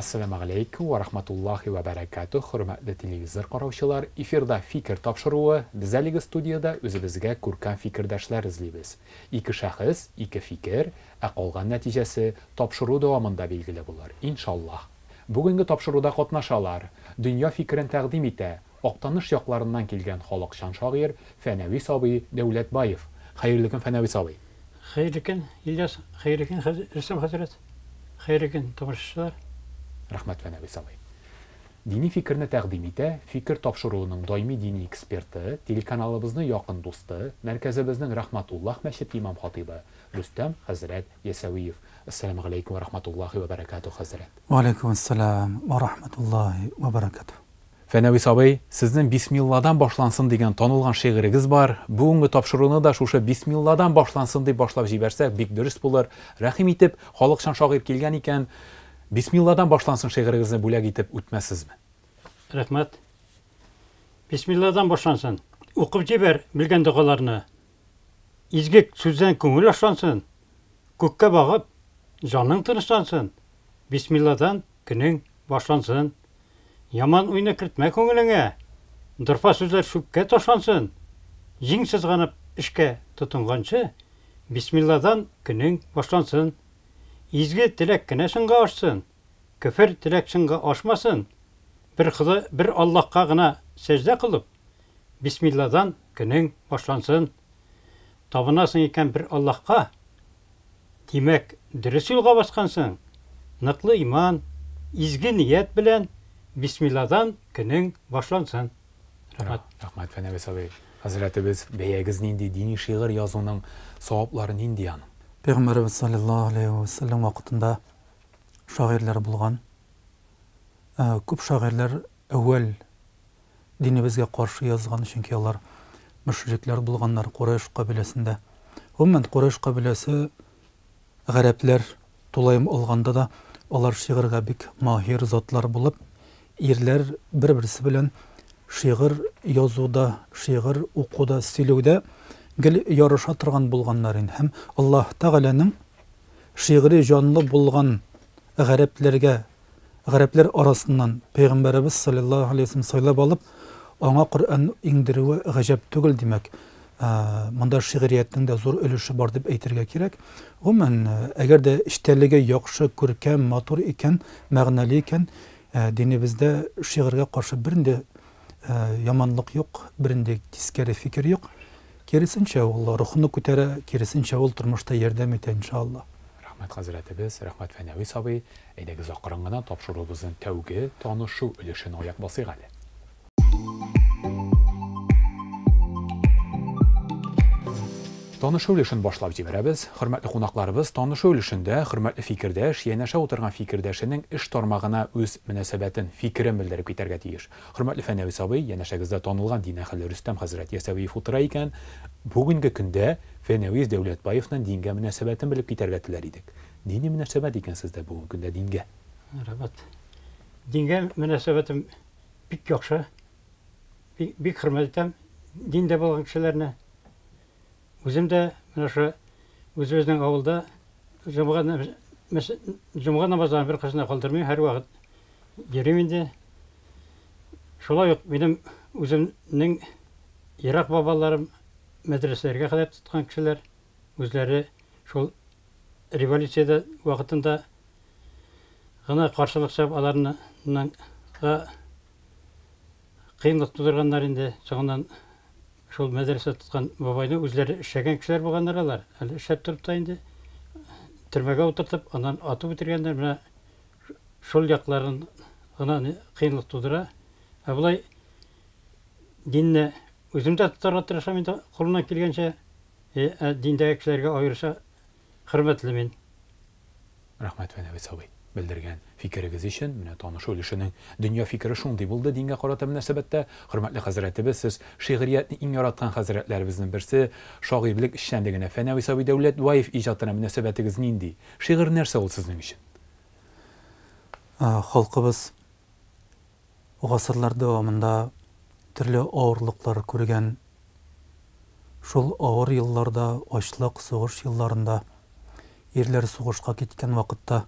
Ассаламу алейкум ва рахматуллахи ва баракату. Хөрмәтле телевизор караучылар, эфирда фикер тапшыруы. Без әлеге студияда үзебезгә күркәм фикердәшләр эзлибез. Ике шәхес, ике фикер, ә калган нәтиҗәсе тапшыру дәвамында билгеле булыр. Иншаллах. Бүгенге тапшыруда катнашалар. Дөнья фикерен тәкъдим итә. Актаныш якларыннан килгән халыкчан шагыйрь Фәнәви Сабый Дәүләтбаев. Хәерле көн Фәнәви Сабый. Хәерле көн, Ильяс. Хәерле көн, Рөстәм хәзрәт. Хәерле көн, тамашачылар. Рәхмәт Фәнәви Сабый. Дини фикерне тәкъдим итә фикер тапшыруының даими дини эксперты, телеканалыбызның якын дусты, мәркәзебезнең Рахматуллах мәчет имам хатибы Рөстәм хәзрәт Ясавиев. Ассаламу алейкум ва рахматуллахи ва баракату хәзрәт. Валейкум ассалам ва рахматуллахи ва баракату. Фәнәви Сабый, сезнең бисмилладан башлансын дигән танылган шигырегез бар. Бүгенге тапшыруны да шушы бисмилладан башлансын дип башлап җибәрсәк, бик дөрес булыр. Рәхим итеп, халыкчан шагыйрь килгән икән, бисмилладан башлансын шигырегезне бүләк итеп үтмәсезме? Рәхмәт. Бисмилладан башлансын. Укып җибәр белгән дугаларны. Изгек сүздән күңел ашлансын. Күккә багып, җаның тынычлансын. Бисмилладан көнең башлансын. Яман уйны кертмә күңелеңә. Дырпа сүзләр шүккә ташлансын. Җиң сызганып эшкә тотынганчы, бисмилладан көнең башлансын. Изге теләк кенә шыңга ашсын. Көфер теләк шыңга ашмасын. Бер Ходай, бер Аллаһка гына сәҗдә кылып, бисмилладан көнең башлансын. Табынасың икән бер Аллаһка, димәк, дөрес юлга баскансың. Ныклы иман, изге ният белән бисмилладан көнең башлансын. Рәхмәт. Рәхмәт Фәнәви Сабый. Хәзрәтебез, бәягез нинди дини шигырь язуның саваплары нинди аны? Пәйгамбәрбез саллаллаһу алейхи ва саллям вакытында шагыйрьләр булган. Ә, Күп шагыйрьләр әүвәл динебезгә каршы язган, чөнки алар мөшрикләр булганнар Курайш кабиләсендә. Гомумән Курайш кабиләсе гарәпләр тулайым алганда да алар шигырьгә бик маһир затлар булып, ирләр бер-берсе белән шигырь язуда, шигырь укуда, сөйләүдә гел ярыша торган булганнар инде. Һәм Аллаһ Тәгаләнең шигъри җанлы булган гарәпләргә, гарәпләр арасыннан Пәйгамбәрбез саллаллаһу алейхи ва сайлап алып, аңа Коръән иңдерүе гаҗәп түгел димәк. Ә, Монда шигъриятның да зур өлеше бар дип әйтергә кирәк. Гомумән, әгәр дә эштәлеге яхшы, күркәм, матур икән, мәгънәле икән, ә, динебездә шигырьгә каршы бернинди ә, яманлык юк, бернинди тискәре фикер юк. Киресенчә, ул рухны күтәрә, киресенчә ул тормышта ярдәм итә иншаллах. Рәхмәт хәзрәтебез, рәхмәт Фәнәви Сабый. Әйдәгез акрын гына тапшыруыбызның тәүге танышу өлешен аяк басыйк әле. Танышу өлешен башлап җибәрәбез. Хөрмәтле кунакларыбыз, танышу өлешендә хөрмәтле фикердәш, янәшә утырган фикердәшенең эш тармагына үз мөнәсәбәтен, фикерен белдереп китәргә тиеш. Хөрмәтле Фәнәви Сабый, янәшәгездә танылган дин әһеле Рөстәм хәзрәт Ясавиев утыра икән, бүгенге көндә Фәнәви Дәүләтбаевның дингә мөнәсәбәтен белеп китәргә теләр идек. Дини мөнәсәбәт икән сездә бүгенге көндә дингә. Рәхмәт. Дингә мөнәсәбәтем бик яхшы. Бик, хөрмәт итәм диндә булган кешеләрне. Дә менә шу үзебезнең авылда җомга җомга намазларын бер кышына калдырмыйм, һәр вакыт йөрим инде. Шулай ук минем үземнең ерак бабаларым мәдрәсәләргә хәләп тоткан кешеләр, үзләре шул революциядә вакытында гына каршылык чап аларның кыйынлык тудырганнар инде. Соңыннан шул мәдрәсә тоткан бабайны үзләре эшләгән кешеләр булганнар алар. Әле эшләп торып та инде төрмәгә утыртып, аннан атып. Менә шул якларын гына ни- кыйынлык тудыра. Ә болай динне үзем дә тотарга тырышам инде кулымнан килгәнчә. Э, ә диндәге кешеләргә аерыша хөрмәтле мин. Рәхмәт Фәнәви Сабый. Белдергән фикерегез өчен, менә танышу өлешенең дөнья фикере шундый булды дингә карата мөнәсәбәттә. Хөрмәтле хәзрәтебез, сез шигъриятне иң яраткан хәзрәтләребезнең берсе, шагыйрьлек эшчәнлегенә Фәнәви Сабый Дәүләтбаев иҗатына мөнәсәбәтегез нинди? Шигырь нәрсә ул сезнең өчен? Ә, Халкыбыз гасырлар дәвамында төрле авырлыклар күргән. Шул авыр елларда, ачлык, сугыш елларында, ирләр сугышка киткән вакытта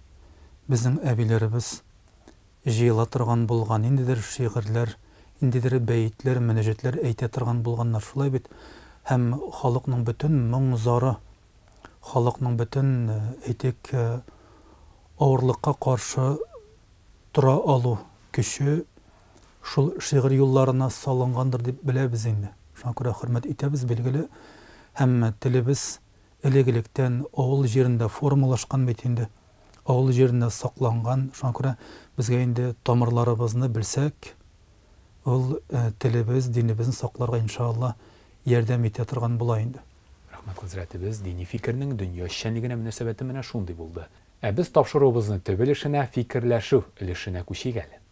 безнең әбиләребез жыйыла торган булган индидер шигырьләр индидер бәйтләр мөнәҗәтләр әйтә торган булганнар шулай бит. Һәм халыкның бөтен моң зары халыкның бөтен әйтик авырлыкка каршы тора алу көче шул шигырь юлларына салынгандыр дип беләбез инде шуңа күрә хөрмәт итәбез билгеле һәм телебез элегелектән авыл җирендә формалашкан бит инде авыл җирендә сакланган шуңа күрә безгә инде тамырларыбызны белсәк ул телебез динебезне сакларга иншалла ярдәм итә торган була инде рахмәт хәзрәтебез дини фикернең дөнья эшчәнлегенә мөнәсәбәте менә шундый булды ә без тапшыруыбызны төп өлешенә фикерләшү өлешенә күчик әле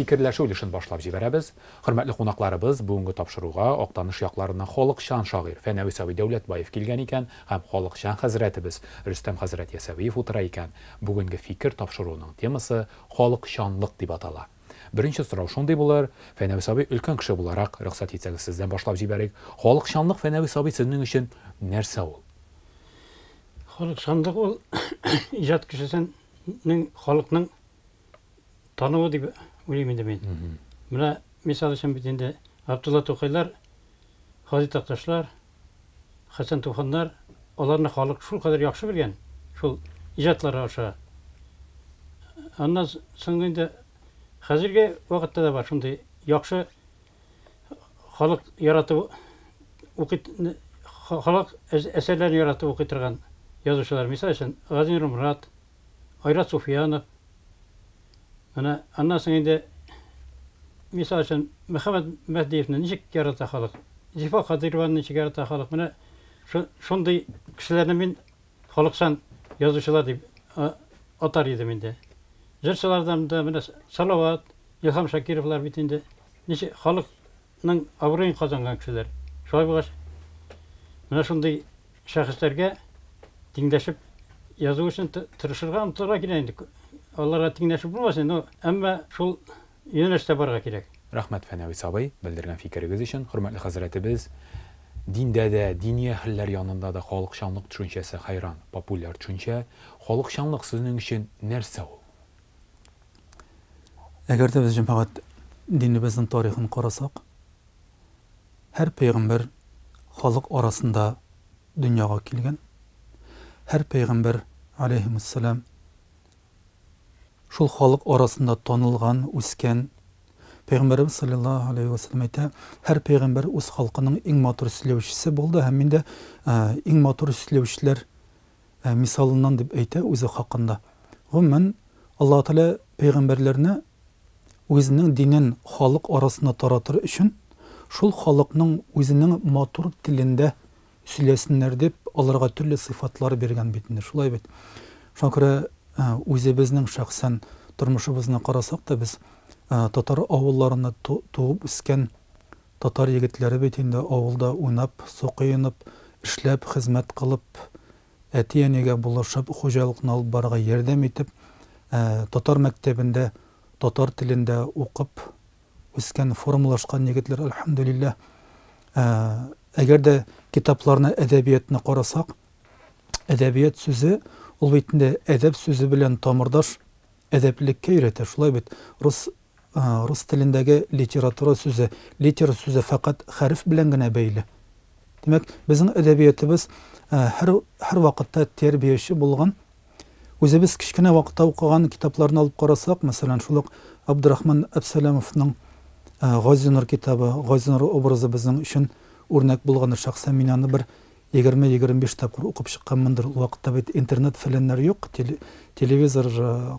фикерләшү өлешен башлап җибәрәбез. Хөрмәтле кунакларыбыз, бүгенге тапшыруга Актаныш якларына халыкчан шагыйрь Фәнәви Саби Дәүләтбаев килгән икән һәм халыкчан хәзрәтебез Рөстәм хәзрәт Ясавиев утыра икән. Бүгенге фикер тапшыруының темасы халыкчанлык дип атала. Беренче сорау шундый булыр. Фәнәви Саби өлкән кеше буларак, рөхсәт итсәгез, сездән башлап җибәрик. Халыкчанлык Фәнәви Саби сезнең өчен нәрсә ул? Халыкчанлык ул иҗат кешесенең халыкның тануы дип ойлаймын енді мен мына мисал үшін біз енді абдулла тоқайлар хазит ақташлар хасан тухандар оларны халық шул кадәр яхшы белгән шул иҗатлары аша аннан соң енді хәзерге вакытта да бар шундай яхшы халык яратып укый халык әсәрләрен яратып укый торган язучылар мисал өчен газинур мурат айрат суфиянов Ана аннан соң инде мисал өчен Мөхәммәд Мәһдиевне ничек ярата халык? Зифа Кадированы ничек ярата халык? Менә шундый кешеләрне мин халыксан язучылар дип атар идем инде. Җырчылардан да менә Салават, Илһам Шакировлар бит инде ничек халыкның абруен казанган кешеләр. Шулай булгач, менә шундый шәхесләргә тиңдәшеп язу өчен тырышырга омтыла килә инде. Аларга тиңдәшеп булмасын но әмма шул юнәлештә барырга кирәк рәхмәт фәнәви сабый белдергән фикерегез өчен хөрмәтле хәзрәтебез. Диндә дә дини әһелләр янында да халыкчанлык төшенчәсе хайран популяр төшенчә халыкчанлык сезнең өчен нәрсә ул? Әгәр дә без җәмәгать динебезнең тарихын карасак һәр пәйгамбәр халык арасында дөньяга килгән һәр пәйгамбәр алейһиссалам шул халык арасында танылган, үскән Пәйгамбәрбез саллаллаһу алейхи ва саллям әйтә, һәр пәйгамбәр үз халкының иң матур сөйләүчесе булды һәм миндә иң матур сөйләүчеләр мисалыннан дип әйтә үзе хакында. Гомумән Аллаһ Таала пәйгамбәрләрне үзенең динен халык арасына таратыр өчен шул халыкның үзенең матур телендә сөйләсеннәр дип аларга төрле сыйфатлар биргән бит инде. Шулай бит. Шуңа үзебезнең шәхсән тормышыбызны карасак та без татар авылларында туып үскән татар егетләре бит инде авылда уйнап, соқыйынып, эшләп, хезмәт кылып, әти-әнигә булышып, хуҗалыкны алып барырга ярдәм итеп, татар мәктәбендә татар телендә укып үскән, формалашкан егетләр, алхамдулилlah. Әгәр дә китапларны, әдәбиятны карасак, әдәбият ул бит инде әдәп сүзе тамырдаш әдәплеккә өйрәтә шулай бит. Рус рус телендәге литература сүзе литера сүзе фақат хәреф белән генә бәйле. Демәк безнең әдәбиятыбыз һәр һәр вакытта тәрбияче булган. Үзебез кечкенә вакытта укыган китапларны алып карасак мәсәлән шул ук абдурахман әбсәләмовның газинур китабы газинур образы безнең өчен үрнәк булган шәхсән мин аны егерме егерме биш тапкыр укып чыкканмындыр ул вакытта бит интернет фәләннәр юк телевизор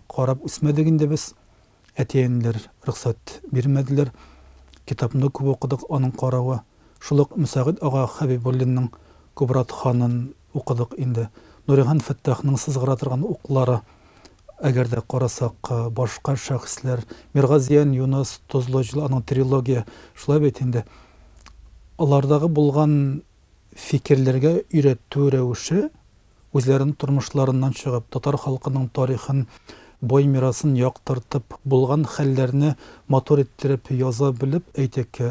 карап үсмәдек инде без әти әниләр рөхсәт бирмәделәр китапны күп укыдык аның каравы шул ук мөсәгыйть ага хәбибуллинның күбрат ханын укыдык инде. Нурихан фәттахның сызгыра торган укулары әгәр дә карасак башка шәхесләр миргазиян юнус тозлоҗыл аның трилогия. Шулай бит инде. Алардагы булган фикерләргә өйрәтү рәвеше үзләренең тормышларыннан чыгып татар халкының тарихын бой мирасын яктыртып булган хәлләрне матур иттереп яза белеп әйтәк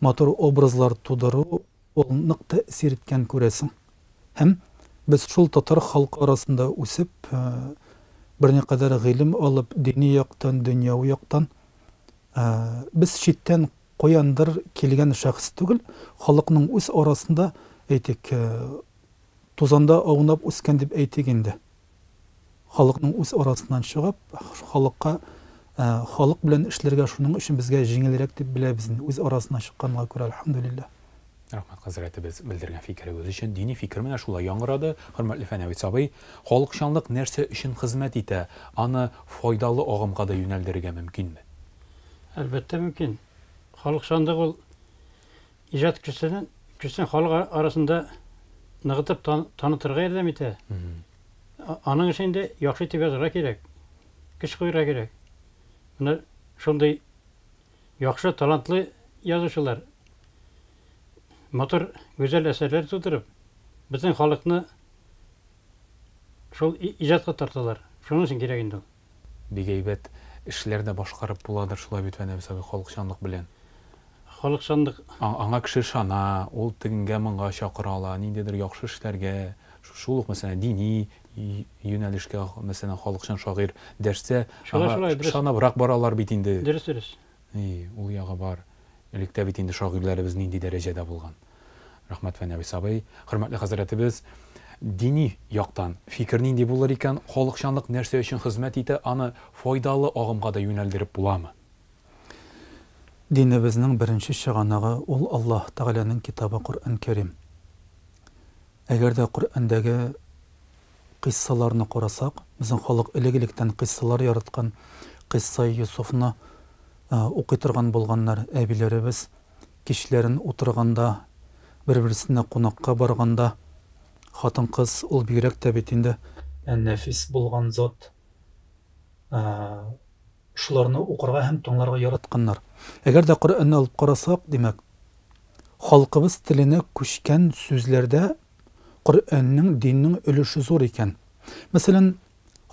матур образлар тудыру ул нык тәэсир иткән күрәсең. Һәм без шул татар халкы арасында үсеп берникадәр гыйлем алып дини яктан дөньяви яктан без читтән куяндыр килгән шәхес түгел халыкның үз арасында әйтик тузанда аунап үскән дип әйтик инде халыкның үз арасыннан чыгып халыкка халық белән эшләргә шуның өчен безгә җиңелрәк дип беләбез үз арасына чыкканга күрә алхамдулилlah рахмәт хәзрәтебез белдергән фикерегез өчен дини фикер менә шулай яңгырады хөрмәтле фәнәви сабый халыкчанлык нәрсә өчен хезмәт итә аны файдалы агымга да юнәлдерергә мөмкинме әлбәттә мөмкин халыкчанлык ул иҗат кешенең кешенең халык арасында ныгытып танытырга ярдәм итә. Аның эчендә яхшы итеп язарга кирәк көч куярга кирәк. Мына шундай яхшы талантлы язучылар матур гүзәл әсәрләр тудырып безнең халыкны шул иҗатка тарталар. Кирәк инде ул. Бик әйбәт эшләр дә башкарып буладыр шулай бит фәнәбис абый халыкчанлык белән халыкчанлык аңа кеше ышана ул тегенгә моңга чакыра ала ниндидер яхшы эшләргә шул ук мәсәлән дини юнәлешкә мәсәлән халыкчан шагыйрь дәрсә ышаныбрак баралар бит инде. Дөрес дөрес. Ул ягы бар. Электә бит инде шагыйрьләребез нинди дәрәҗәдә булган. Рәхмәт фәнәби сабый. Хөрмәтле хәзрәтебез дини яктан фикер нинди булыр икән? Халыкчанлык нәрсә өчен хезмәт итә аны файдалы агымга да юнәлдереп буламы? Динебезнең беренче чыганагы ул аллаһ тәгаләнең китабы коръән кәрим әгәр дә коръәндәге кыйссаларны карасак безнең халык элек электән кыйссалар яраткан кыйсса юсуфны укый торган булганнар әбиләребез кичләрен утырганда бер берсенә кунакка барганда хатын кыз ул бигрәк тә бит инде нәфис булган зат шуларны укырга һәм тыңларга яратканнар әгәр дә коръәнне алып карасак димәк халкыбыз теленә күчкән сүзләрдә Qur'onning dinning ulushi zo'r ekan masalan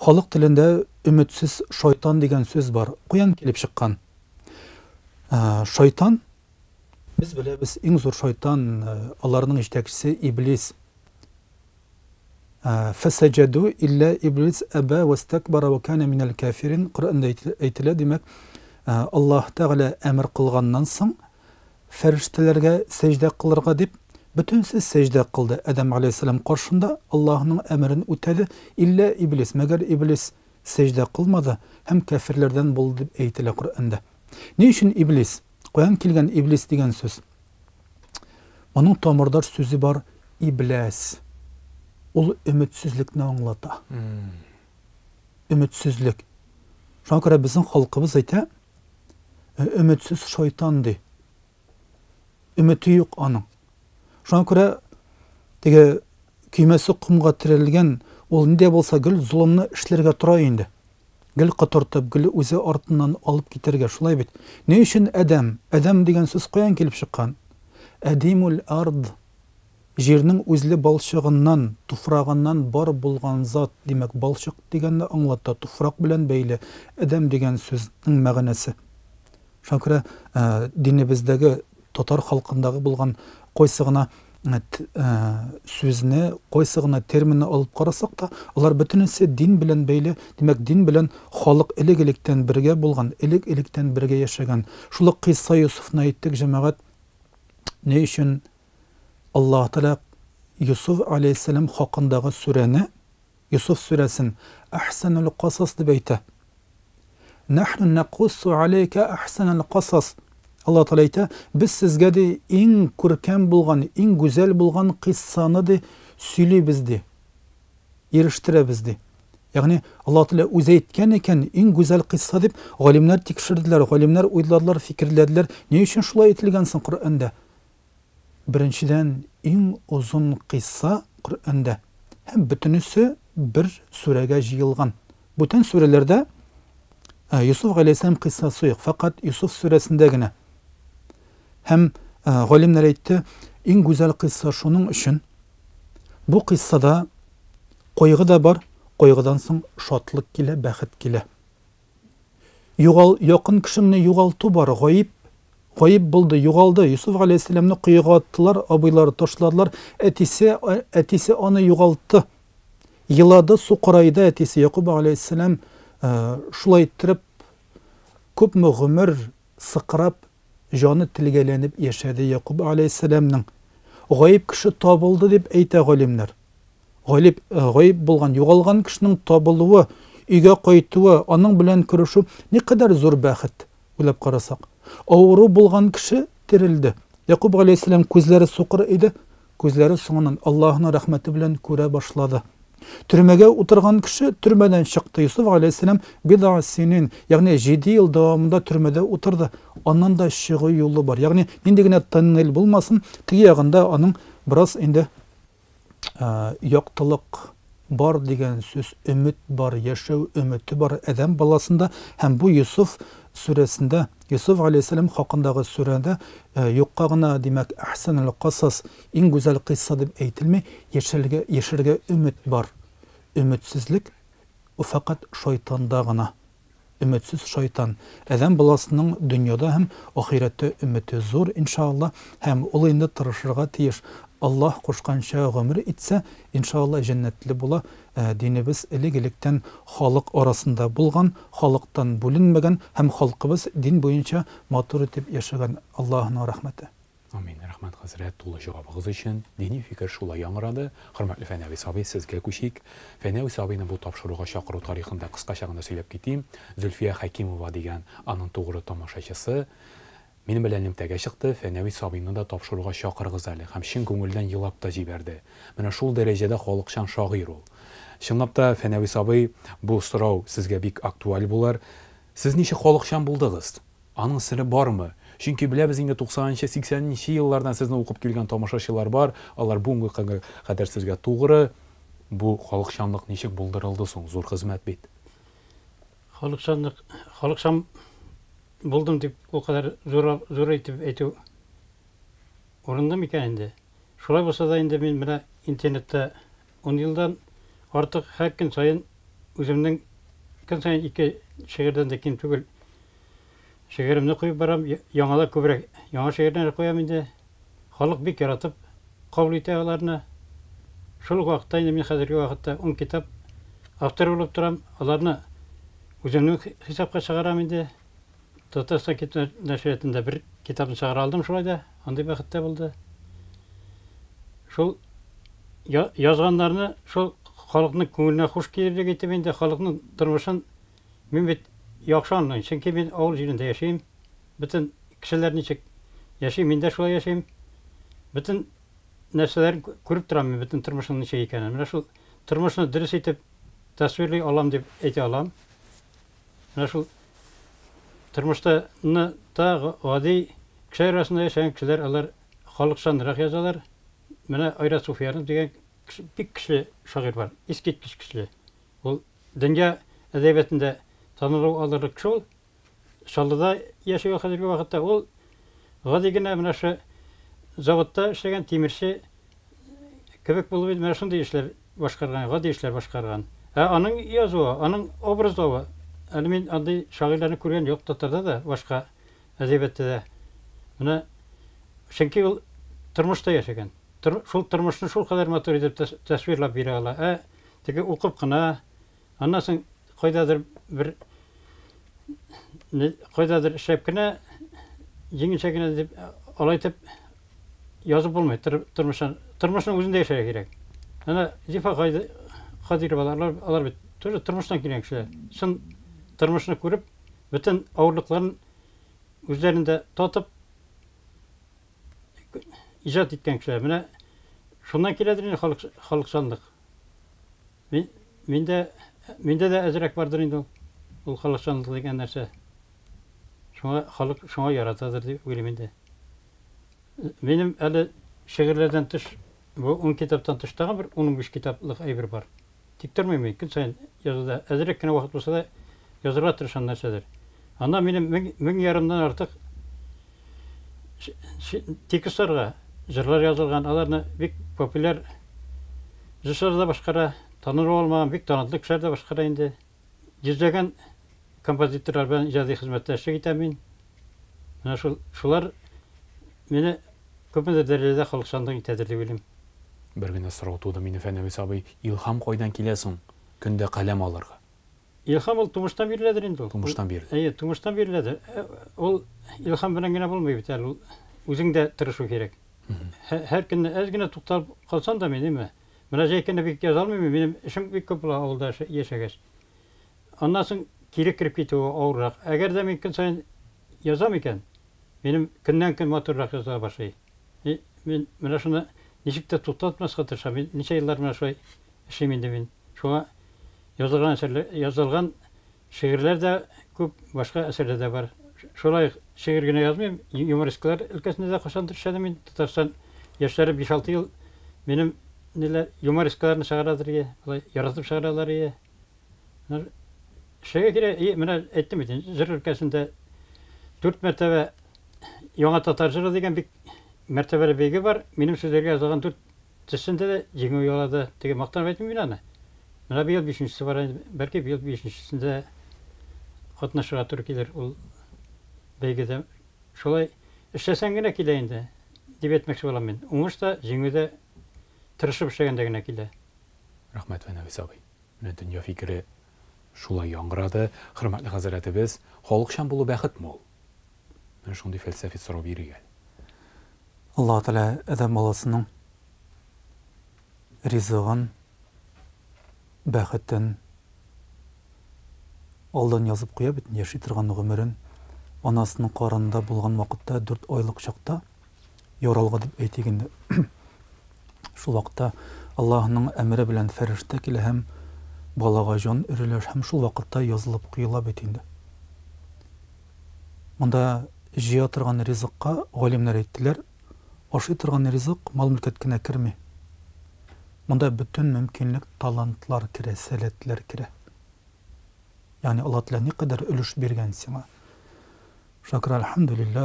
xalq tilida umidsiz shayton degan so'z bor quyon kelib chiqqan shayton biz bilamiz eng zo'r shayton ularning yetakchisi iblis fasajadu illa iblis aba vastakbara va kana minal kafirin qur'onda aytiladi demak alloh taolo amr qilgandan so'ng farishtalarga sajda qilirga deb Бүтүнсүз сәждә кылды Адам алейхиссалам каршында Аллаһның әмрен үтәде, иллә иблис, мәгәр иблис сәждә кылмады һәм кафирләрдән булды дип әйтелә Куръанда. Ни өчен иблис? Каян килгән иблис дигән сүз? Моның тамырдар сүзе бар иблис. Ул өметсезлекне аңлата. Өметсезлек. Шуңа күрә безнең халкыбыз әйтә, өметсез шайтан ди. Өмете юк аның. Шуңа күрә теге көймәсе кумга терелгән ул ниндә булса гел зулымны эшләргә тора инде. Гел кытыртып, гел үзе артыннан алып китәргә шулай бит. Ни өчен Адам? Адам дигән сүз каян килеп чыккан? Адимул ард җирнең үзле балчыгыннан, туфрагыннан бар булган зат, димәк балчык дигәнне аңлата, туфрак белән бәйле. Адам дигән сүзнең мәгънәсе. Шуңа күрә динебездәге татар халкындагы булган койсы гына сүзне койсы гына терминне алып карасак та алар бөтенесе дин белән бәйле демәк дин белән халык элек электән бергә булган элек электән бергә яшәгән шул ук кыйса юсуфны әйттек җәмәгать ни өчен аллаһ тәала юсуф алейхиссалам хакындагы сүрәне юсуф сүрәсен әхсәнул касас дип әйтә нахну нақуссу алейка әхсәнул касас алла тағала әйтә біз сізге де ең көркем болған ең гүзәл болған қиссаны де сөйлейбіз де ерештіреміз де яғни алла тағала өзі айтқан екен ең гүзәл қисса деп ғалимдар текшерділер ғалимдар ойладылар фикірләделәр не үшін шулай айтылғансың құранда біріншіден ең ұзын қисса құранда һәм бүтінісі бір сүрәгә жиылған бүтін сүрелерде юсуф алейхисалам қиссасы юк фақат юсуф сүрәсендә генә һәм галимнәр әйтте иң гүзәл кыйсса шуның өчен бу кыйссада койгы да бар койгыдан соң шатлык килә бәхет килә югал якын кешеңне югалту бар гаип ғайып болды юғалды. Юсуф алейхисаламны құйға аттылар абыйлары ташладылар әтисе әтисе аны юғалтты. Елады су құрайды әтисе яқуб алейхисалам шулай иттереп күпме ғұмыр сықырап жаны тілгәләнеп яшәде яқуб алейхисаламның ғайып кіші табылды деп әйтә ғалимнәр ғайып ғайып болған юғалған кішінің табылуы үйге қайтуы аның белән күрешү никадәр зур бәхет уйлап қарасақ. Ауру болған кіші тірілді. Яқуб алейхисалам көзлері соқыр еді көзлері соңынан аллаһның рахметі белән күрә башлады. Түрмәгә отырған кіші түрмәдән шықты. Юсуф алейхисалам бида яғни жеті ел дәвамында түрмәдә отырды. Аннан да шығу юлы бар. Яғни нинди генә тоннель булмасын теге ягында аның біраз инде яктылык бар деген сөз үміт бар яшәү үміті бар әдәм баласында. Һәм бу юсуф сүрәсендә юсуф алейхисалам хакындагы сүрәдә юкка гына димәк әхсәнул касас иң гүзәл кыйса дип әйтелми яшәргә яшәргә өмет бар. Өметсезлек у фақат шайтанда гына. Өметсез шайтан. Әдәм баласының дөньяда һәм ахирәттә өмете зур иншалла. Һәм ул инде тырышырга тиеш. Аллаһ кушканча гомер итсә иншалла жәннәтле була динебез элек электән халык арасында булган халыктан бүленмәгән һәм халкыбыз дин буенча матур итеп яшәгән аллаһның рәхмәте амин. Рәхмәт хәзрәт. Тулы җавабыгыз өчен дини фикер шулай яңгырады. Хөрмәтле фәнәви сабый сезгә күчик фәнәви сабыйны бу тапшыруга чакыру тарихында кыскача гына сөйләп китим. Зөлфия хәкимова дигән аның тугры тамашачысы. Минем белән элемтәгә чыкты, Фәнәви Сабыйны да тапшыруга чакыргыз әле һәм чын күңелдән елап та җибәрде. Менә шул дәрәҗәдә халыкчан шагыйрь ул. Чынлап та Фәнәви Сабый бу сорау сезгә бик актуаль булыр. Сез ничек халыкчан булдыгыз? Аның сире бармы? Чөнки беләбез инде 90-нчы, 80-нчы еллардан сезне укып килгән тамашачылар бар. Алар бүгенге кадәр сезгә тугры бу халыкчанлык ничек булдырылды соң? Зур хезмәт бит. Халыкчанлык, халыкчан болдым деп ол қадар зор айтып әйту орынды ма екен енді солай болса да енді мен мына интернетте он жылдан артық әр күн сайын өзімнің күн сайын екі шегірден де кем түгел шегірімді қойып барамын яңалар көбірек яңа шегірден қоямын енді халық бик яратып қабыл ете аларына сол уақытта енді мен қазіргі уақытта он кітап автор болып тұрамын аларны өзімнің хисапқа шығарамын енді Татарстан китап нәшриятында бір китапны чыгара алдым шулай да, андай бәхеттә булды. Шул язганнарны шул халыкның күңеленә хуш килер дип әйтеп инде халыкның тормышын мин бит яхшы аңлыйм. Чөнки мин авыл җирендә яшәйм. Бөтен кешеләр ничек яши, мин дә шулай яшәйм. Бөтен нәрсәләр күреп торам мин бөтен тормышның ничек икәнен. Менә шул тормышны дөрес итеп тасвирлый алам дип әйтә алам. Менә шул Тормышта да гади кеше арасында яшәгән кешеләр алар халыкчанрак язалар. Менә Айра Суфиянов дигән бик көчле шагыйрь бар, искиткеч көчле. Ул дөнья әдәбиятында танылу алырлык кеше ул. Шаллыда яшәгән хәзерге вакытта ул гади генә менә шу заводта эшләгән тимерче кебек булып менә шундый эшләр башкарган, гади эшләр башкарган. Ә аның язуы, аның образлавы әлі мен андай шағирлерді көрген жоқ татарда да башқа әдебиетте де мына чөнки ул тормышта яшәгән шул тормышны шул кадәр матур итеп тасвирлап бирә ала ә теге укып кына аннан соң кайдадыр бер кайдадыр эшләп кенә җиңелчә генә дип алай итеп язып булмый тормышын тормышның үзендә яшәргә кирәк ана зифа кадирова алар алар бит тоже тормыштан килгән кешеләр шын тормышны күреп бүтін ауырлыкларын үзләрендә татып иҗат иткән кешеләр менә шуннан киләдер инде халык халыкчанлык мин миндә миндә дә әзрәк бардыр инде ул ул халыкчанлык дигән нәрсә шуңа халык шуңа яратадыр дип уйлыйм инде минем әле шигырьләрдән тыш бу ун китаптан тыш тагын бер ун биш китаплык әйбер бар тик тормыйм мин көн сайын язуда әзрәк кенә вакыт булса да жазырға тырышқан нәрселер ана менен мың ярымдан артық текстарға жырлар жазылған аларны бик популяр режиссер да башкара танылып алмаған бик талантлы кишилер да башкара инде жүздөгөн композиторлор менен ижади кызматта иштеп кетем мен менә шул шулар мине күпмедер дәрәҗәдә халыкчанлык итәдер дип уйлыйм бер генә сорау туды мине фәнәвис абый илһам кайдан килә соң көндә каләм илһам ул тумыштан биреләдер инде ул тумыштан бирелә әйе тумыштан биреләдер Ә, ул илһам белән генә булмый бит әле ул үзең дә тырышу кирәк Мгм. Һә- һәр көнне әз генә тукталып калсаң да мин эме менә җәй көнне бик яза алмыйм минем эшем бик күп була авылда яшә- яшәгәч аннан соң кире кереп китүе авыррак әгәр дә мин көн саен язам икән минем көннән көн матуррак яза башлый И мин менә шуны ничек тә туктатмаска тырышам мин ничә еллар менә шулай эшлим инде мин шуңа язылган әсәрләр язылган шигырьләр дә күп башка әсәрләр дә бар шигырь генә язмыйм ю- юмористкалар өлкәсендә дә кайчандыр эшләдем мин татарстан яшьләре биш алты җыр өлкәсендә дүрт мәртәбә яңа татар җыры дигән бик бәйге бар әйтмим мин аны менә быел бишенчесе бар бәлки быел бишенчесендә катнашырга туры килер ул бәйгедә шулай эшләсәң генә килә инде дип әйтмәкче булам мин уңыш та җиңү дә тырышып эшләгәндә генә килә. Рәхмәт фәнәвис абый. Менә дөнья фикере шулай яңгырады. Хөрмәтле хәзрәтебез халыкчан булу бәхетме ул менә шундый фәлсәфи сорау бирегән алла тағала адам баласының ризығын бәхетен алдан язып қоя бит яши торган гомерен анасының карынында булган вакытта дүрт айлык чакта яралга дип әйтик инде шул вакытта аллаһның әмере белән фәрештә килә һәм балага җан өреләш һәм шул вакытта язылып куела бит инде. Монда җыя торган ризыкка галимнәр әйттеләр ашый торган ризык мал мөлкәт кенә керми монда бөтен мөмкинлек талантлар керә сәләтләр керә ягъни алла тәала никадәр өлеш биргән сиңа шакыр әлхәмдүлилла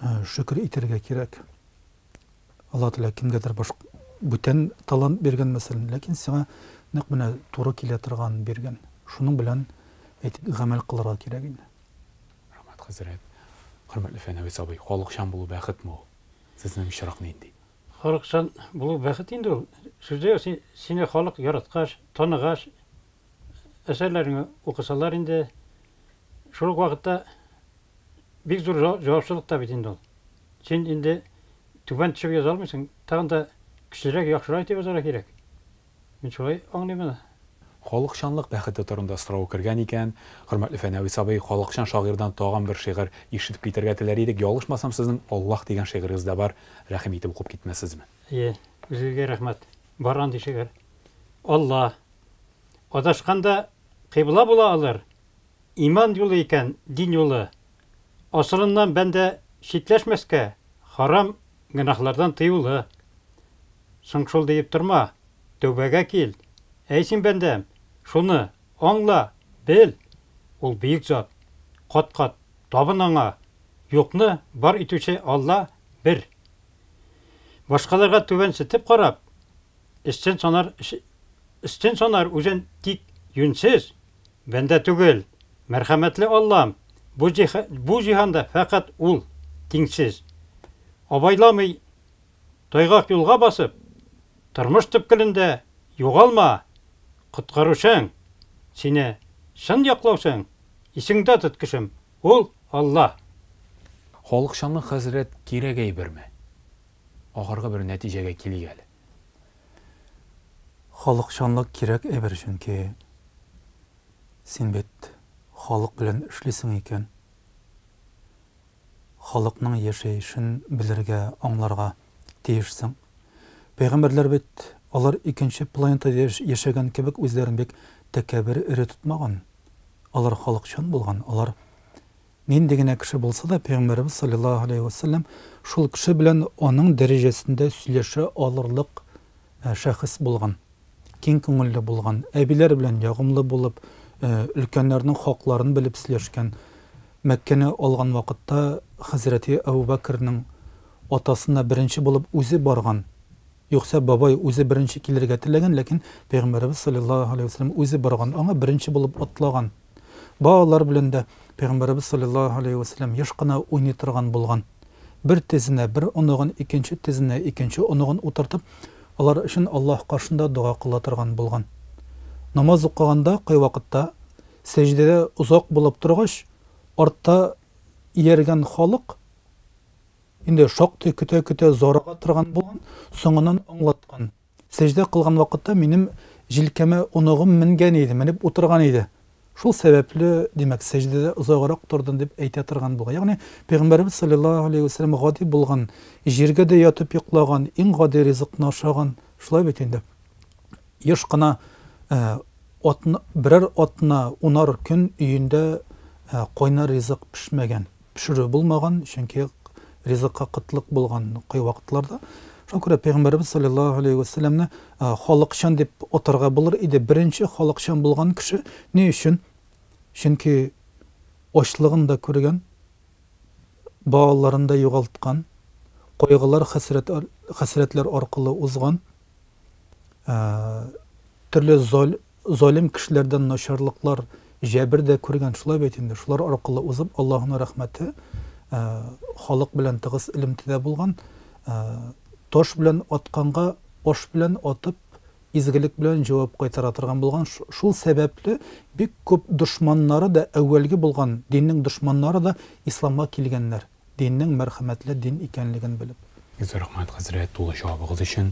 ә, шөкер итәргә кирәк алла тәала кемгәдер баш бүтән талант биргән мәсәлән ләкин сиңа нәкъ менә туры килә торган биргән шуның белән әйтик гамәл кылырга кирәк инде рәхмәт хәзрәт хөрмәтле фәнәвис абый халыкчан булу бәхетме ул сезнең очрак нинди Бәхет инде ул сүздә син- сине халык яраткач таныгач әсәрләреңне укысалар инде шул ук вакытта бик җава- җавапчылык та бит инде ул син инде түбән төшеп яза алмыйсың тагын да көчлерәк яхшырак итеп язарга кирәк мин шулай аңлыйм аны халыкчанлык бәхете турында сорау кергән икән хөрмәтле фәнәвис абый халыкчан шагыйрьдән тагын бер шигырь ишетеп китәргә теләр идек ялгышмасам сезнең аллаһ дигән шигырегез дә бар рәхим итеп укып китмәссезме Ie, үзегә рәхмәт. Баран дишегәр. Алла адашканда кыйбла була алыр. Иман юлы икән, дин юлы. Асырыннан бәндә шитләшмәскә, харам гөнаһлардан тыюлы. Соң шул диеп торма, тәүбәгә кил. Әй син бәндәм, шуны аңла, бел. Ул бийек зат. Кат-кат табын аңа. Юкны бар итүче Алла бер. Башкаларга түбәнсетеп карап, истен санар истен санар үзен тик юнсез, бәндә түгел, мәрхәмәтле Аллам, бу җиһанда фақат ул тиңсез. Абайламый тайгак юлга басып, тормыш төпкелендә югалма, коткаручың, сине шын яклаусың, исеңдә тот кешем, ул Алла. халыкчанлык хәзрәт кирәк әйберме ахыргы бер нәтиҗәгә килик әле халыкчанлык кирәк әйбер чөнки син бит халык белән эшлисең икән халыкның яшәешен белергә аңларга тиешсең пәйгамбәрләр бит алар икенче планетада яш- яшәгән кебек үзләрен бик тәкәбер эре тотмаган. Алар халыкчан булган. Алар нинди генә кеше булса да пәйгамбәрбез саллаллаһу алейхи вассалам шул кеше белән аның дәрәҗәсендә сөйләшә алырлык ә, шәхес булган. Киң күңелле булган. Әбиләр белән ягымлы булып ә, өлкәннәрнең хакларын белеп сөйләшкән. Мәккәне алган вакытта хәзрәти әбубәкернең атасына беренче булып үзе барган. Юкса бабай үзе беренче килергә теләгән ләкин пәйгамбәрбез саллаллаһу алейхи вассалам үзе барган аңа беренче булып атлаган балалар белән дә пайгамбарыбыз саллаллаху алейхи вассалам еш кына уйный торган булган. Бер тезенә бер оногын икенче тезенә икенче оногын утыртып алар өчен аллаһ каршында дуа кыла торган булган. Намаз укыганда кай вакытта сәждәдә узак булып торгач артта ияргән халык инде шактый көтә көтә зорага торган булган соңыннан аңлаткан сәждә кылган вакытта минем жилкәмә оногым менгән иде менеп утырган иде шул сәбәпле демәк сәждәдә озаграк тордым дип әйтә торган булган ягъни пәйгамбәрбез саллаллаху алейхи вассалам гади булган җиргә дә ятып йоклаган иң гади ризыкны ашаган шулай бит инде еш кына берәр атна унар көн өендә кайнар ризык пешмәгән пешерү булмаган чөнки ризыкка кытлык булган кай вакытларда шуңа күрә пәйгамбәрбез саллаллаху алейхи вассаламны халыкчан дип атарга булыр иде беренче халыкчан булган кеше ни өчен чөнки ачлыгын да күргән балаларын да югалткан кайгылар хәсрәт хәсрәтләр аркылы узган төрле золим кешеләрдән начарлыклар жәбер дә күргән шулай инде шулар аркылы узып аллаһның рәхмәте халык белән тыгыз элемтәдә булган тош белән атканга ош белән атып изгелек белән җавап кайтара торган булган шул сәбәпле бик күп дошманнары да әүвәлге булган диннең дошманнары да исламга килгәннәр диннең мәрхәмәтле дин икәнлеген белеп Иза рахмәт хәзрәт тулы җавабыгыз өчен.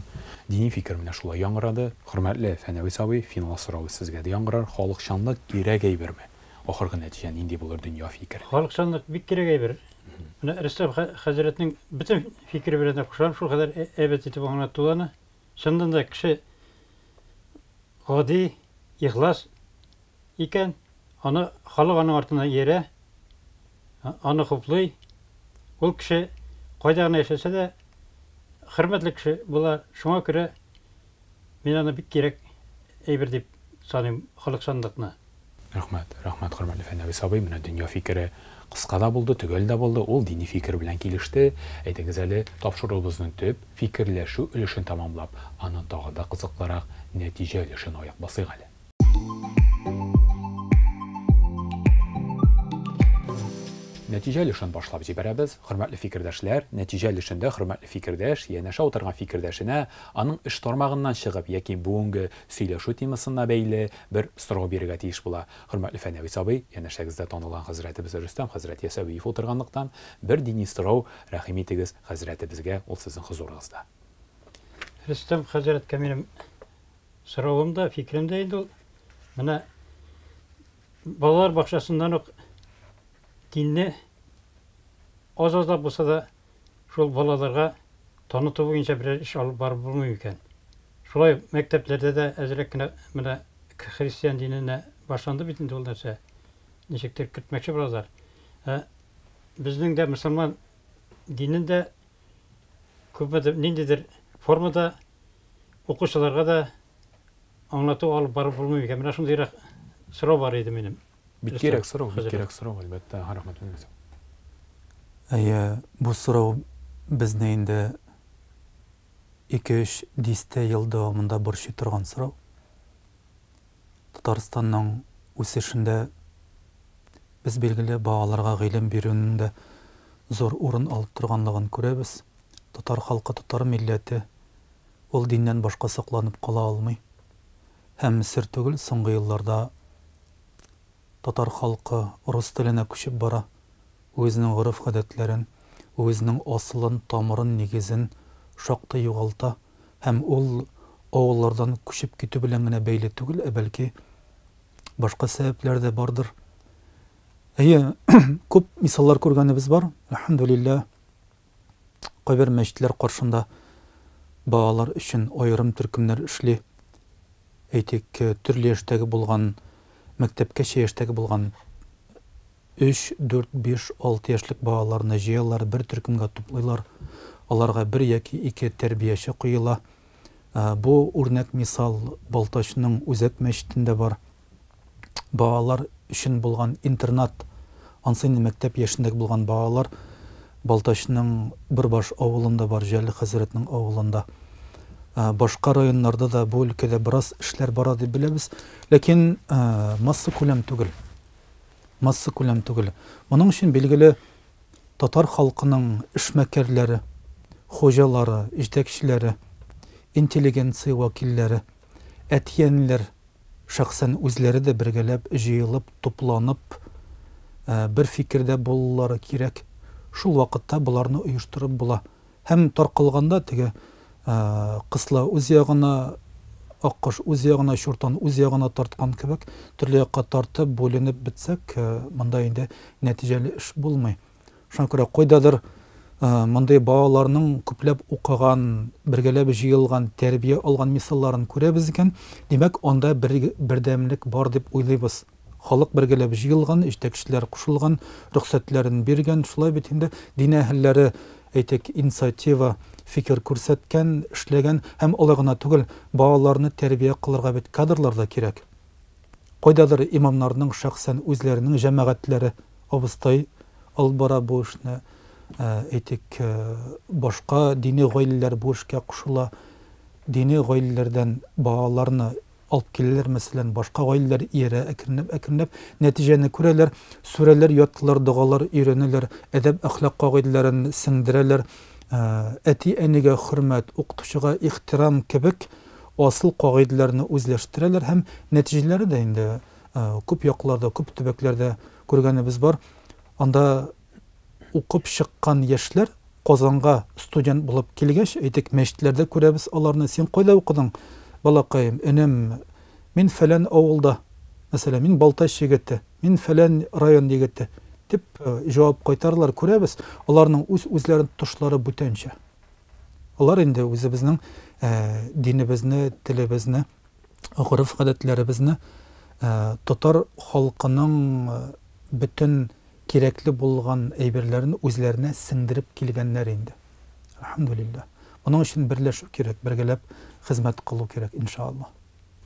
Дини фикер менә шулай яңгырады. Хөрмәтле Фәнәви сабый, финал сорауы сезгә дә яңгырар. Халыкчанлык кирәк әйберме? Ахыргы нәтиҗә нинди булыр дөнья фикере? Халыкчанлык бик кирәк әйбер. Менә Рөстәм хәзрәтнең бөтен фикере белән дә кушам, шул кадәр әйбәт итеп аңлатуланы. Шундан да кеше гади, ихлас икән, аны халык аның артына йөрә, аны хуплый. Ул кеше кайда гына яшәсә дә хөрмәтле кеше була. Шуңа күрә мин аны бик дип саныйм халыкчанлыкны. Рәхмәт, рәхмәт хөрмәтле Фәнәви сабый, кыска да булды, төгәл дә булды. Ул дини фикер белән килеште. Әйтегез әле, тапшыруыбызның төп фикерләшү өлешен тамамлап, аны тагы да кызыклырак нәтиҗә өлешен аяк басыйк әле. Нәтиҗә өлешен башлап җибәрәбез. Хөрмәтле фикердәшләр, нәтиҗә өлешендә хөрмәтле фикердәш янәшә утырган фикердәшенә аның эш тармагыннан чыгып яки бүгенге сөйләшү темасына бәйле бер сорау бирергә тиеш була. Хөрмәтле Фәнәви сабый, янәшәгездә танылган хәзрәтебез Рөстәм хәзрәт Ясавиев утырганлыктан бер дини сорау рәхим итегез хәзрәтебезгә, ул сезнең хузурыгызда. Рөстәм хәзрәткә минем соравымда, фикеремдә инде ул менә балалар бакчасыннан ук динне аз-азлап булса да шул балаларга таныту буенча берәр эш алып барып булмый икән. Шулай мәктәпләрдә дә әзрәк кенә менә христиан диненә башланды бит инде ул нәрсә. Ничектер кертмәкче булалар. Ә безнең дә мөселман динендә күпмедер ниндидер формада укучыларга да аңлату алып барып булмый икән. Менә шундыйрак сорау бар иде минем. Бик кирәк сорау, әлбәттә, рәхмәт үзегез. Әйе, бу сорау безне инде 2-3 дистә ел дәвамында борчый торган сорау. Татарстанның үсешендә без билгеле балаларга гыйлем бирүнең дә зур урын алып торганлыгын күрәбез. Татар халкы, татар милләте ул диннән башка сакланып кала алмый. Һәм сер түгел, соңгы елларда татар халкы рус теленә күчеп бара, үзенең гореф гадәтләрен, үзенең асылын, тамырын, нигезен шакты югалта һәм ул авыллардан күчеп китү белән генә бәйле түгел, ә бәлки башка сәбәпләр дә бардыр. Әйе, күп мисаллар күргәнебез бар. Алхамдулилlah. Кайбер мәчетләр каршында балалар өчен аерым төркемнәр эшли. Әйтик, төрле яшьтәге булган мәктәпкәчә яшьтәге булган 3, 4, 5, 6 яшьлек балаларны җыялар, бер төркемгә туплыйлар. Аларга бер яки ике тәрбияче куела. Бу үрнәк мисал Балтачның үзәк мәчетендә бар. Балалар өчен булган интернат, ансыйны мәктәп яшендәге булган балалар бер баш авылында бар, Җәлил хәзрәтнең авылында башка районнарда да бу өлкәдә бераз эшләр бара дип беләбез ләкин масса күләм түгел. Массы күләм түгел. Моның өчен билгеле татар халкының эшмәкәрләре хуҗалары җитәкчеләре интеллигенция вәкилләре әтиәнләр шәхсән үзләре дә бергәләп җыелып тупланып бер фикердә булулары кирәк. Шул вакытта боларны оештырып була. Һәм таркалганда теге кысла үз ягына аккош үз ягына чуртан үз ягына тарткан кебек төрле якка тартып бүленеп бетсәк монда инде нәтиҗәле эш булмый шуңа күрә кайдадыр мындай балаларның күпләп укыган бергәләп җыелган тәрбия алган мисалларын күрәбез икән димәк анда бер бердәмлек бар дип уйлыйбыз халык бергәләп җыелган җитәкчеләр кушылган рөхсәтләрен биргән шулай бит инде дин әһелләре әйтик инициатива фикер күрсәткән эшләгән һәм гына түгел балаларны тәрбия кылырга бит кадрлар да кирәк кайдадыр имамнарның шәхсән үзләренең җәмәгатьләре абыстай алып бара бу эшне әйтик башка дини гаиләләр бу эшкә кушыла дини гаиләләрдән балаларны алып киләләр мәсәлән башка гаиләләр иярә әкренләп әкренләп нәтиҗәне күрәләр сүрәләр яттылар догалар өйрәнәләр әдәп әхлак кагыйдәләрен сеңдерәләр әти әнигә хөрмәт укытучыга ихтирам кебек асыл кагыйдәләрне үзләштерәләр һәм нәтиҗәләре дә инде күп якларда күп төбәкләрдә күргәнебез бар анда укып чыккан яшьләр Казанга студент булып килгәч, әйтик, мәчетләрдә күрәбез аларны. Син кайда укыдың, балакаем? Энем, мин фәлән авылда, мәсәлән, мин Балташ егете, мин фәлән район егете дип җавап кайтарлар күрәбез. Аларның үз үзләрен тошлары бүтәнчә. Алар инде үзебезнең динебезне, телебезне, гореф гадәтләребезне татар халкының бөтен кирәкле булган әйберләрен үзләренә сеңдереп килгәннәр инде. Алхамдулилля. Моның өчен берләшү кирәк бергәләп хезмәт кылу кирәк иншалла.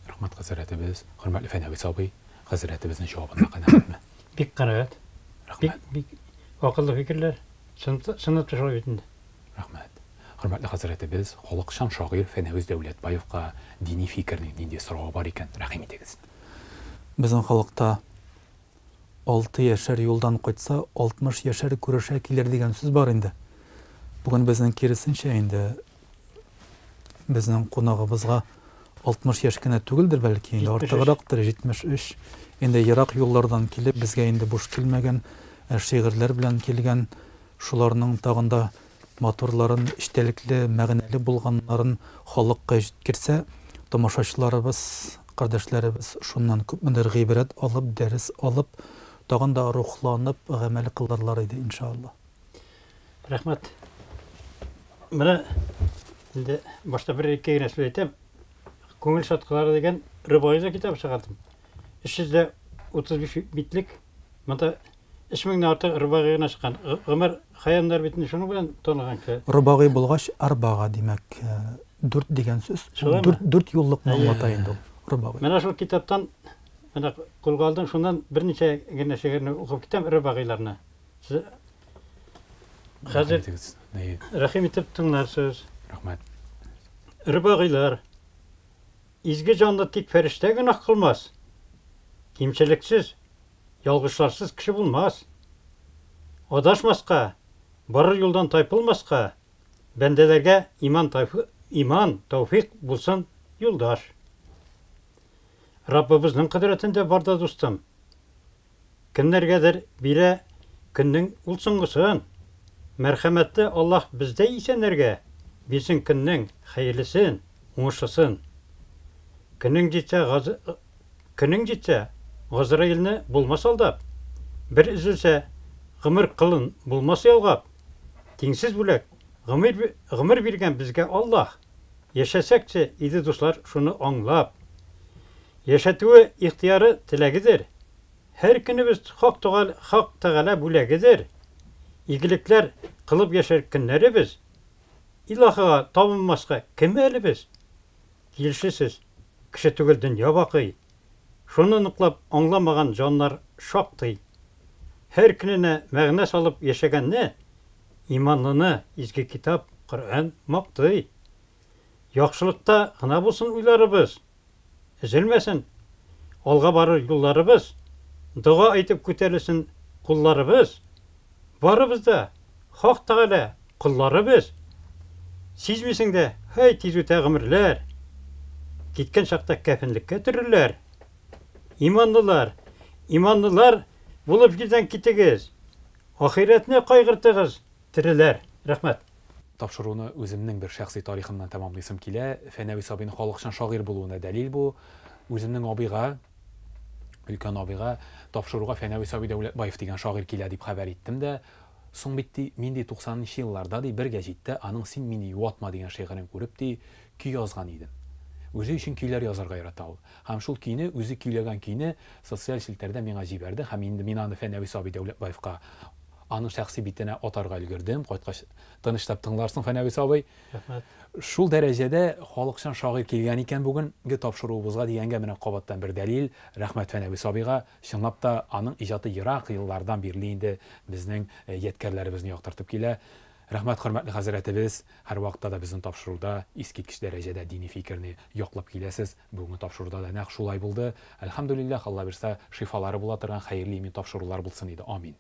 Рәхмәт хәзрәтебез хөрмәтле фәнәвис абый хәзрәтебезнең җавабына канәгатьме бик канәгать Ақылды фикірлер сынып тұшыға бетінде. Рахмет. Құрметті қазіреті біз Қолықшан шағир Фенәуіз Дәулетбаевқа дини фикірінің ненде сұрауы бар екен. Рахим етегіз. Біздің халықта алты яшәр жолдан қайтса, алтмыш яшәр күрешә келер деген сөз бар енді. Бүгін біздің керісінше енді біздің қонағымызға 60 яш кенә түгелдер бәлки инде артыграктыр 73 енді ирақ юллардан келіп бізге енді бұш келмеген э, шиғырлар білән келген шуларның тағында моторларын іштеліклі мәғінәлі болғанларын халыққа жеткерсе тамашашыларыбыз қардәшләребез шуннан күп мендер ғибрәт алып дәріс алып тағын да рухланып ғәмәл қыларлар еді иншалла. Рахмет міне енді башта бір екі генә сөз әйтәм көңіл шатқылары деген рыбайза кітап шығардым өч йөз дә утыз биш битлек монда өч меңнән артык рыбагый гына чыккан гомер хаямдар бит шуның белән таныган кеше рыбагый булгач арбага димәк дүрт дигән сүз дүрт инде ул рыбагый менә шул китаптан Менә кулга алдым, шуннан берничә генә шигырьне укып китәм ире багыйларны. Хәзер рәхим итеп тыңларсыз. Рәхмәт. Ире багыйлар изге җанлы тик фәрештә генә кылмас. Кимчелексез, ялгышларсыз кеше булмас. Адашмаска, барыр юлдан тайпылмаска, бәндәләргә иман тайфы, иман, тауфик булсын юлдаш. Раббыбызның құдіретінде барда достым. Кімнергедір бире күннің ұлсыңғысын. Мәрхәмәтті Аллах бізде исенерге, бесін күннің хайырлысын, оңышысын. Күннің жетсе, күннің жетсе, ғазырайлны болмас алдап. Бір үзілсе, ғымыр қылын болмас ялғап. Теңсіз бүлек, ғымыр берген бізге Аллах. Яшәсәксе, иді достар, шуны аңлап. Яшәтүе ихтияры теләгедер. Һәр көнебез хак туган хак тәгалә бүләгедер. Игелекләр кылып яшәр көннәребез. Илаһыга табынмаска кем әле без? Килешесез, кеше түгел дөнья бакый. Шуны ныклап аңламаган җаннар шактый. Һәр көненә мәгънә салып яшәгәнне иманлыны изге китап Коръан мактый. Яхшылыкта гына булсын уйларыбыз. Үзелмәсен. Алга барыр юлларыбыз дұға айтып көтерілсін құлларыбыз барыбыз да хақ тағала құллары біз сезмесең де хәй тиз кеткен шақта кәпінлікке түрілер иманлылар иманлылар болып жерден кетегіз ахиретіне қайғыртығыз тірілер рахмет тапшыруны үземнең бер шәхси тарихымнан тәмамлыйсым килә фәнәви сабин халыкчан шагыйрь булуына дәлил бу үземнең абыйга өлкән абыйга тапшыруга фәнәви саби дәүләтбаев дигән шагыйрь килә дип хәбәр иттем дә соң бит ди мин ди 90 елларда ди бер гәҗиттә аның син мине юатма дигән шигырен күреп ди көй язган идем үзе өчен көйләр язарга ярата ул һәм шул көйне үзе көйләгән көйне социаль челтәрдә миңа җибәрде һәм инде мин аны фәнәви саби дәүләтбаевка аның шәхси битенә атарга өлгердем кайткач тынычлап тыңларсың фәнәви сабый шул дәрәҗәдә халыкчан шагыйрь килгән икән бүгенге тапшыруыбызга дигәнгә менә кабаттан бер дәлил рәхмәт фәнәви сабыйга чынлап та аның иҗаты ерак еллардан бирле инде безнең ядкәрләребезне яктыртып килә рәхмәт хөрмәтле хәзрәтебез һәр вакытта да безнең тапшыруда искиткеч дәрәҗәдә дини фикерне яклап киләсез бүгенге тапшыруда да нәкъ шулай булды әлхәмдүлилләх алла бирсә шифалары була торган хәерле имин тапшырулар булсын иде амин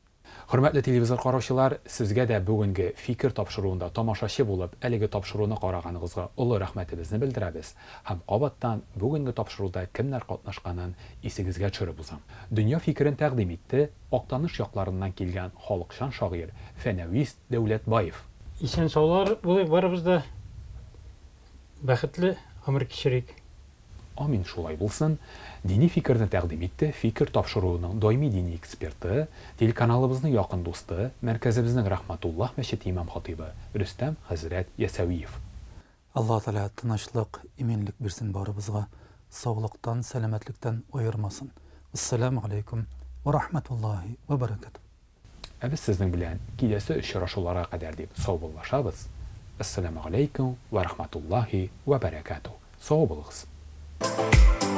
Хөрмәтле телевизор караучылар, сезгә дә бүгенге фикер тапшыруында тамашачы булып, әлеге тапшыруны караганыгызга олы рәхмәтебезне белдерәбез. Һәм кабаттан бүгенге тапшыруда кемнәр катнашканын исегезгә төшереп узам. Дөнья фикерен тәкъдим итте Актаныш якларыннан килгән халыкчан шагыйрь Фәнәвис Дәүләтбаев. исән саулар булыйк барыбыз бәхетле гомер Амин шулай булсын. Дини фикерне тәкъдим итте Фикер тапшыруының даими дини эксперты, телеканалыбызның якын дусты, мәркәзебезнең Рахматуллах мәчет имам хатибы Рөстәм хәзрәт Ясавиев. алла тағала тынычлык именлек бирсен барыбызга саулыктан сәламәтлектән аермасын ассаламу алейкум ва рахматуллахи ва баракату Ә без сезнең белән киләсе очрашуларга кадәр дип саубуллашабыз. Ассаламу алейкум ва рахматуллахи ва баракату. Сау булыгыз. Música